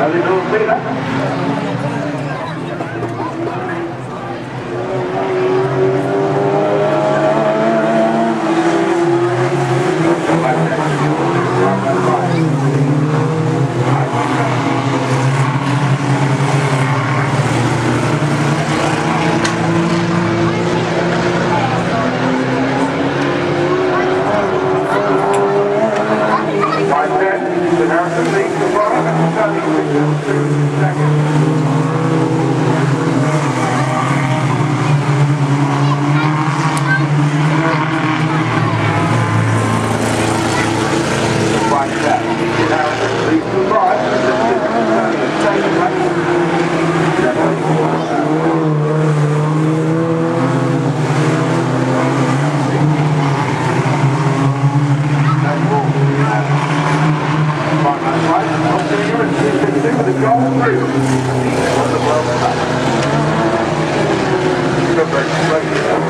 Dale dos velas. Gracias. Thank you.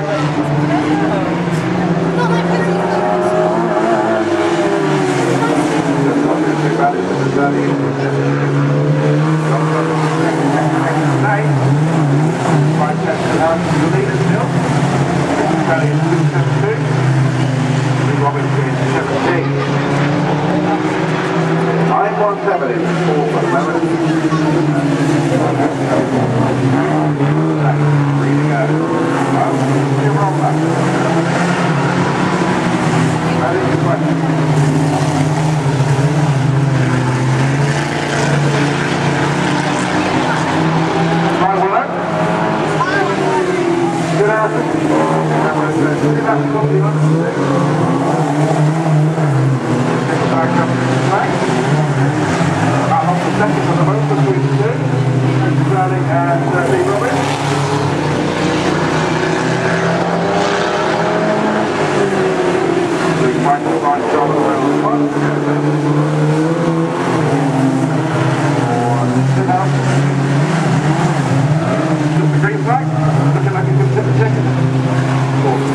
থাকবেন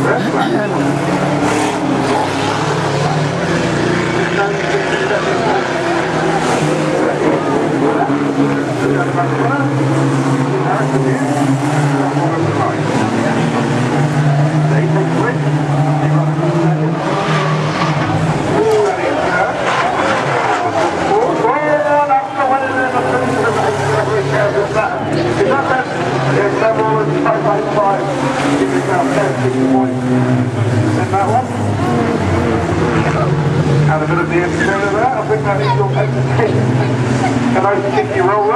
Or the Then turn it around, pick up your paper. And I think you roll.